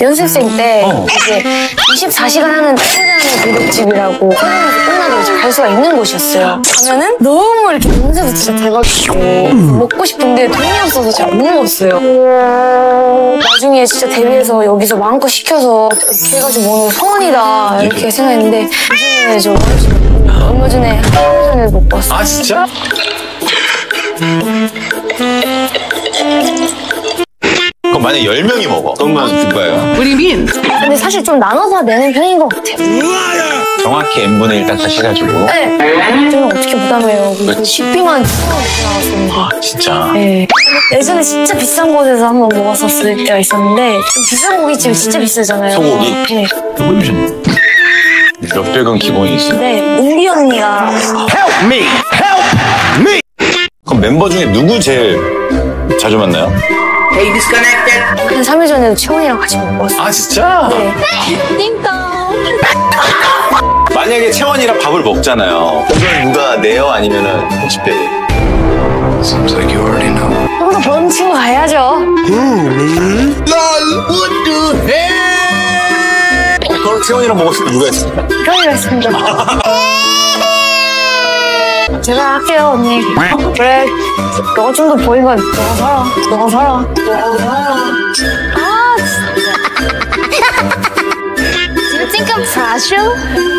연습생 때 이제 24시간 하는 최대한의 도둑집이라고 서울에서 끝나도 이제 갈 수가 있는 곳이었어요. 가면은 너무 이렇게 냄새도 진짜 대박이고 먹고 싶은데 돈이 없어서 잘 못 먹었어요. 나중에 진짜 데뷔해서 여기서 마음껏 시켜서 이렇게 해가지고 오늘 성원이다 이렇게 생각했는데 요즘에 저원 왔어요. 아 진짜? 그럼 만약 10명이 먹어. 그러면 do you mean? 근데 사실 좀 나눠서 내는 편인 것 같아요. 정확히 n분의 1딱 하셔가지고. 네. 저는 어떻게 부담해요. 그리고 식비만 10원씩 나왔었는데. 아 진짜. 네. 예전에 진짜 비싼 곳에서 한번 먹었었을 때가 있었는데 좀 비싼 고깃집이 진짜 비싸잖아요. 소고기? 네. 몇백은 기본이지. 네. 그럼 멤버 중에 누구 제일 자주 만나요? 한 3일 전에도 채원이랑 같이 먹었어요. 아 진짜? 네. 만약에 채원이랑 밥을 먹잖아요. 이걸 누가 내요? 아니면은 혹시 빼? Seems like you already know. 항상 번 친구 가야죠. 그럼 채원이랑 먹었을 때 누가 했어? 그러기로 했습니다. 제가 할게요, 언니. 그래. 너가 좀 더 보이면 너가 살아. 너가 살아. 너가 살아. 아, 진짜. Fragile? Huh? you